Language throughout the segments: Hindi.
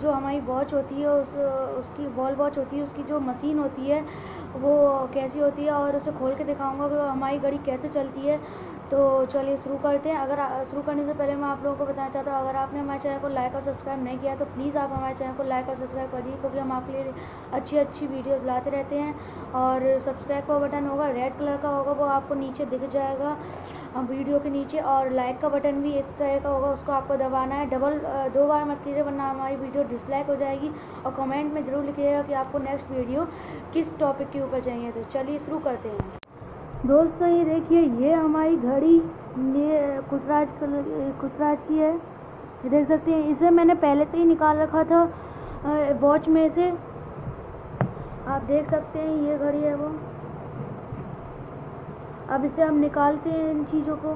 जो हमारी वॉच होती है, उस, उसकी वॉल वॉच होती है, उसकी जो मशीन होती है, वो कैसी होती है और उसे खोल के दिखाऊँगा कि हमारी घड़ी कैसे चलती है। तो चलिए शुरू करते हैं। अगर शुरू करने से पहले मैं आप लोगों को बताना चाहता हूँ, अगर आपने हमारे चैनल को लाइक और सब्सक्राइब नहीं किया तो प्लीज़ आप हमारे चैनल को लाइक और सब्सक्राइब कर दीजिए, क्योंकि हम आपके लिए अच्छी अच्छी वीडियोस लाते रहते हैं और सब्सक्राइब का बटन होगा, रेड कलर का होगा, वो आपको नीचे दिख जाएगा वीडियो के नीचे, और लाइक का बटन भी इस तरह का होगा, उसको आपको दबाना है। डबल दो बार मत कीजिए, वरना हमारी वीडियो डिसलाइक हो जाएगी और कमेंट में ज़रूर लिखिएगा कि आपको नेक्स्ट वीडियो किस टॉपिक के ऊपर चाहिए। तो चलिए शुरू करते हैं। दोस्तों, ये देखिए, ये हमारी घड़ी, ये कुतराज कुतराज की है। ये देख सकते हैं, इसे मैंने पहले से ही निकाल रखा था वॉच में से। आप देख सकते हैं, ये घड़ी है वो। अब इसे हम निकालते हैं इन चीज़ों को।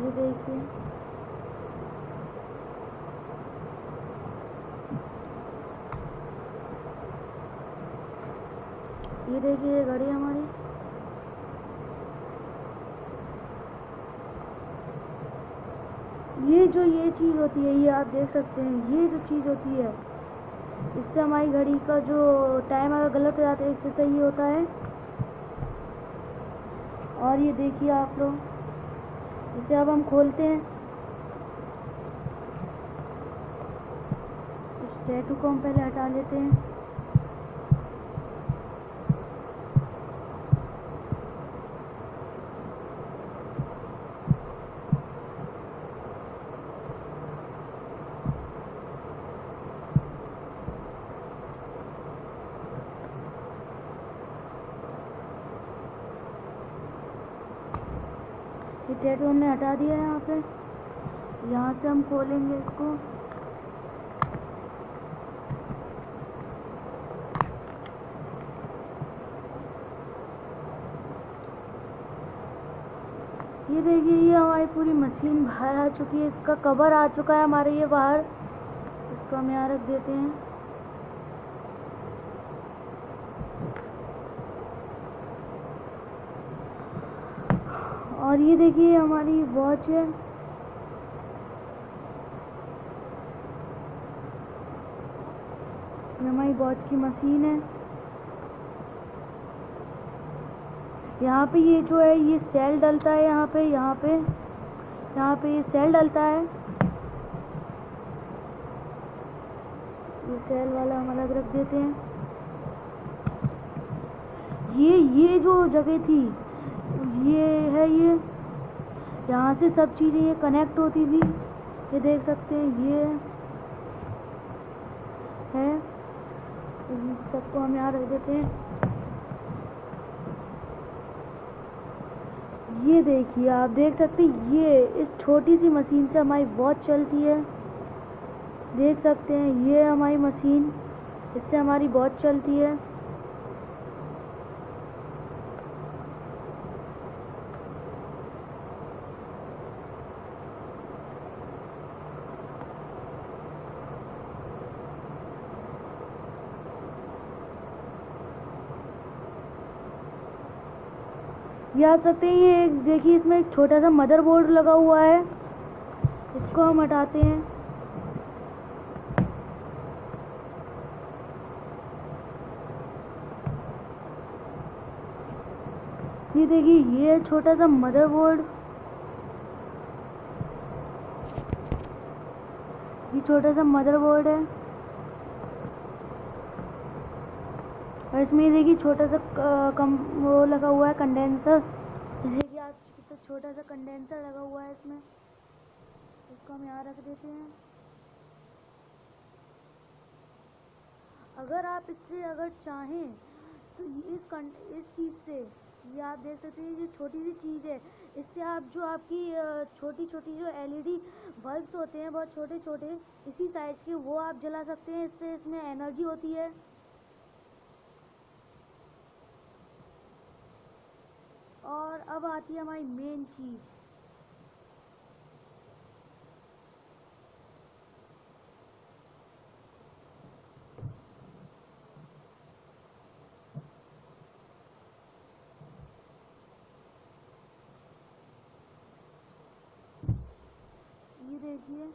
ये देखिए। ये देखिए ये घड़ी हमारी। ये जो ये चीज़ होती है, ये आप देख सकते हैं, ये जो चीज़ होती है, इससे हमारी घड़ी का जो टाइम अगर गलत हो जाता है, इससे सही होता है। और ये देखिए आप लोग, इसे अब हम खोलते हैं। इस टैटू को हम पहले हटा लेते हैं। ये टैटू हमने हटा दिया है यहाँ पे। यहाँ से हम खोलेंगे इसको। ये देखिए, ये हमारी पूरी मशीन बाहर आ चुकी है। इसका कवर आ चुका है हमारे ये बाहर। इसको हम यहाँ रख देते हैं। और ये देखिए हमारी वॉच है। हमारी वॉच की मशीन है। यहाँ पे ये जो है, ये सेल डलता है यहाँ पे यहाँ पे यहाँ पे ये सेल डलता है। ये सेल वाला हम अलग रख देते हैं। ये ये जो जगह थी ये है ये। यहाँ से सब चीज़ें ये कनेक्ट होती थी। ये देख सकते हैं, ये है। सबको हम यहाँ रख देते हैं। ये देखिए, आप देख सकते हैं, ये इस छोटी सी मशीन से हमारी वॉच चलती है। देख सकते हैं, ये हमारी मशीन, इससे हमारी वॉच चलती है। ये आप सकते हैं, ये एक देखिए इसमें एक छोटा सा मदरबोर्ड लगा हुआ है। इसको हम हटाते हैं। ये देखिए, ये छोटा सा मदरबोर्ड ये छोटा सा मदरबोर्ड है। इसमें देखिए छोटा सा कम, वो लगा हुआ है कंडेंसर देखिए आप कितना छोटा सा कंडेंसर लगा हुआ है इसमें। इसको हम यहाँ रख देते हैं। अगर आप इससे अगर चाहें तो इस इस चीज़ से ये आप देख सकते हैं, ये छोटी सी चीज़ है। इससे आप जो आपकी छोटी छोटी जो एलईडी बल्ब्स होते हैं, बहुत छोटे छोटे इसी साइज़ के, वो आप जला सकते हैं। इससे इसमें एनर्जी होती है। और अब आती है हमारी मेन चीज़। ये देखिए।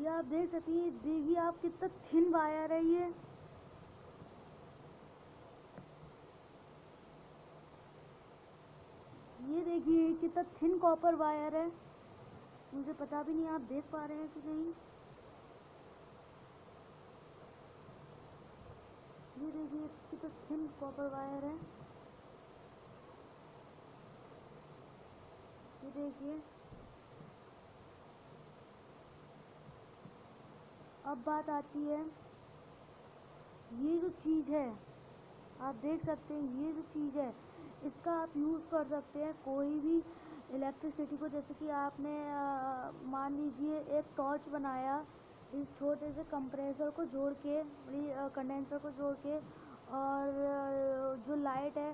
ये आप, देख सकती हैं देखिए आप कितना थिन वायर है ये। ये देखिए, कितना थिन कॉपर वायर है। मुझे पता भी नहीं आप देख पा रहे हैं कि नहीं। ये देखिए, कितना थिन कॉपर वायर है। ये देखिए। अब बात आती है, ये जो चीज़ है, आप देख सकते हैं, ये जो चीज़ है, इसका आप यूज़ कर सकते हैं कोई भी इलेक्ट्रिसिटी को। जैसे कि आपने मान लीजिए एक टॉर्च बनाया, इस छोटे से कंप्रेसर को जोड़ के कंडेंसर को जोड़ के, और जो लाइट है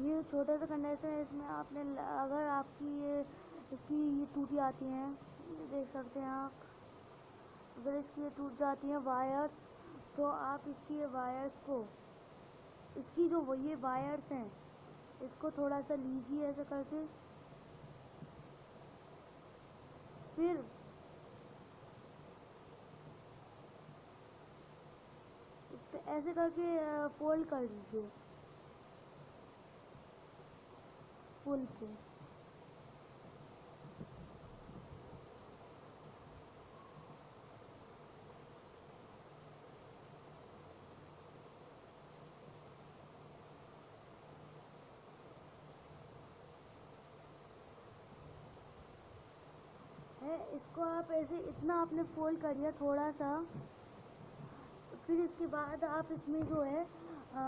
ये छोटा सा कंडेंसर है, इसमें आपने अगर आपकी ये, इसकी ये टूटी आती हैं देख सकते हैं आप। अगर इसकी ये टूट जाती हैं वायर्स तो आप इसकी ये वायर्स को, इसकी जो वो ये वायर्स हैं, इसको थोड़ा सा लीजिए ऐसे करके। फिर ऐसे करके फोल्ड कर दीजिए। फुल पे इसको आप ऐसे इतना आपने फोल्ड कर लिया थोड़ा सा फिर इसके बाद आप इसमें जो है आ,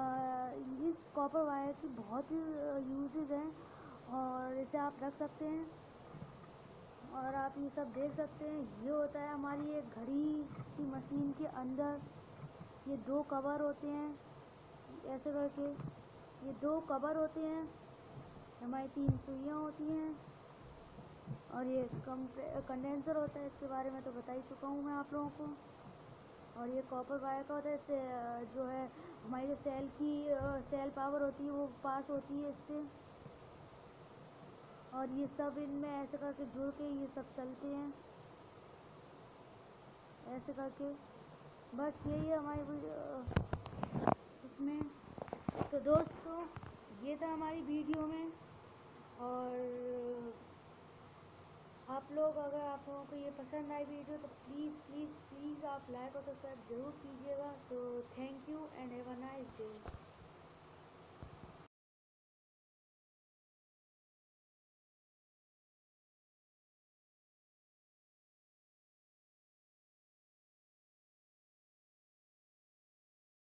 इस कॉपर वायर की बहुत ही यूजेज हैं। और इसे आप रख सकते हैं। और आप ये सब देख सकते हैं। ये होता है हमारी एक घड़ी की मशीन के अंदर। ये दो कवर होते हैं, ऐसे करके। ये दो कवर होते हैं, हमारी तीन सुइयाँ होती हैं। और ये कंडेंसर होता है, इसके बारे में तो बता ही चुका हूँ मैं आप लोगों को। और ये कॉपर वायर का होता है, इससे, जो है, हमारी जो सेल की, सेल पावर होती है, वो पास होती है इससे। और ये सब इनमें ऐसे करके जुड़ के ये सब चलते हैं। ऐसे करके। बस यही है हमारी इसमें। तो दोस्तों, ये था हमारी वीडियो में। और आप लोग अगर आप लोगों को ये पसंद आई वीडियो तो प्लीज़ प्लीज़ प्लीज़ आप लाइक और सब्सक्राइब ज़रूर कीजिएगा। तो thank you and have a nice day.